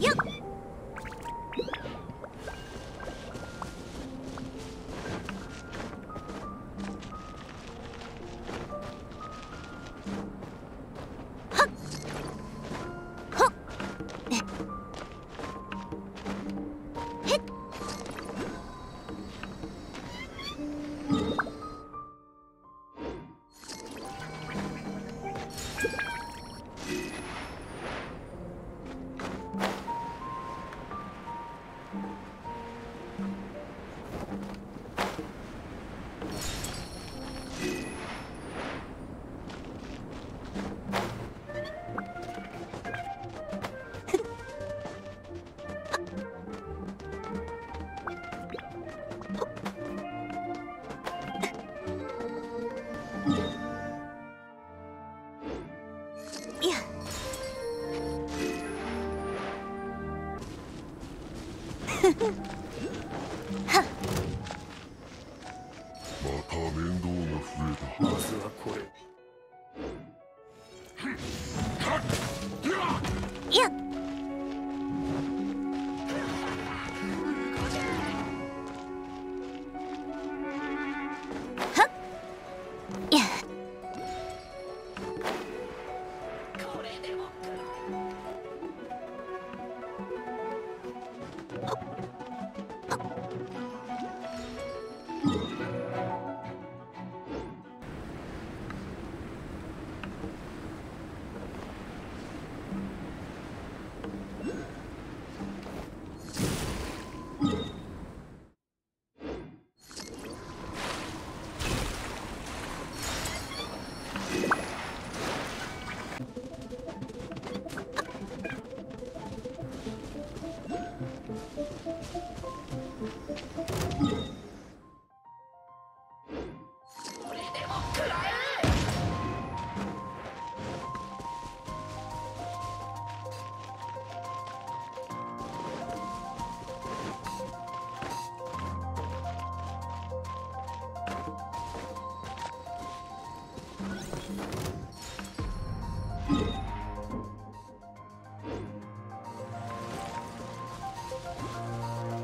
よっ。た面倒が増えた。まずはこれやっ